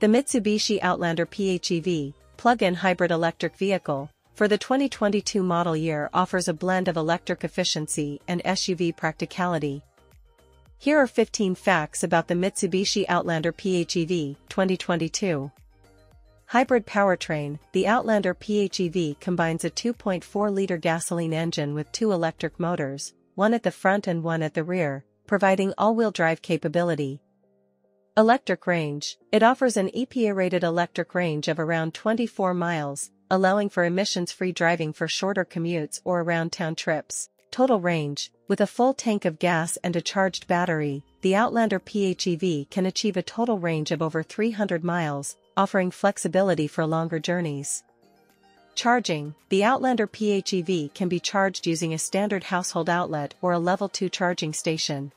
The Mitsubishi Outlander PHEV, plug-in hybrid electric vehicle, for the 2022 model year offers a blend of electric efficiency and SUV practicality. Here are 15 facts about the Mitsubishi Outlander PHEV 2022. Hybrid powertrain, the Outlander PHEV combines a 2.4-liter gasoline engine with two electric motors, one at the front and one at the rear, providing all-wheel drive capability. Electric range, it offers an EPA-rated electric range of around 24 miles, allowing for emissions-free driving for shorter commutes or around town trips. Total range, with a full tank of gas and a charged battery, the Outlander PHEV can achieve a total range of over 300 miles, offering flexibility for longer journeys. Charging, the Outlander PHEV can be charged using a standard household outlet or a level 2 charging station.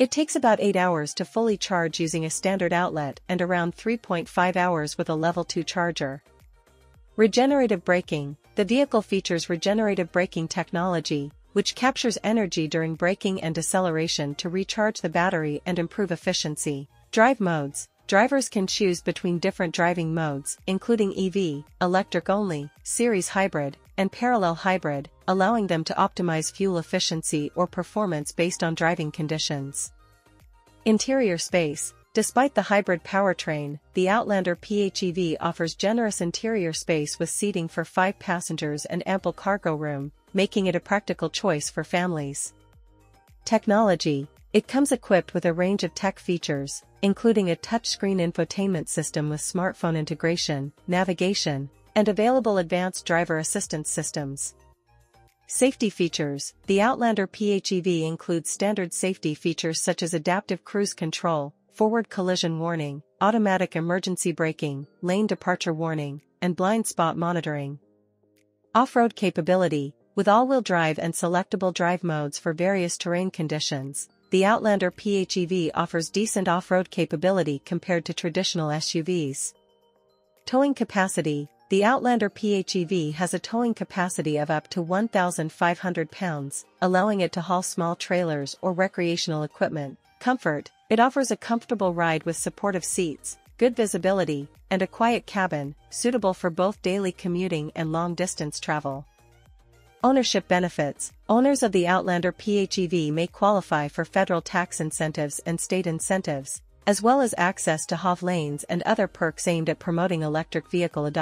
It takes about 8 hours to fully charge using a standard outlet and around 3.5 hours with a level 2 charger. Regenerative braking, the vehicle features regenerative braking technology, which captures energy during braking and deceleration to recharge the battery and improve efficiency. Drive modes, drivers can choose between different driving modes, including EV, electric only, series hybrid, and parallel hybrid, allowing them to optimize fuel efficiency or performance based on driving conditions. Interior space Despite the hybrid powertrain, the Outlander PHEV offers generous interior space with seating for five passengers and ample cargo room, making it a practical choice for families. Technology It comes equipped with a range of tech features, including a touchscreen infotainment system with smartphone integration, navigation, and available advanced driver assistance systems. Safety features The Outlander PHEV includes standard safety features such as adaptive cruise control, forward collision warning, automatic emergency braking, lane departure warning, and blind spot monitoring. Off-road capability With all-wheel drive and selectable drive modes for various terrain conditions, the Outlander PHEV offers decent off-road capability compared to traditional SUVs. Towing capacity the Outlander PHEV has a towing capacity of up to 1,500 pounds, allowing it to haul small trailers or recreational equipment. Comfort, it offers a comfortable ride with supportive seats, good visibility, and a quiet cabin, suitable for both daily commuting and long-distance travel. Ownership benefits Owners of the Outlander PHEV may qualify for federal tax incentives and state incentives, as well as access to HOV lanes and other perks aimed at promoting electric vehicle adoption.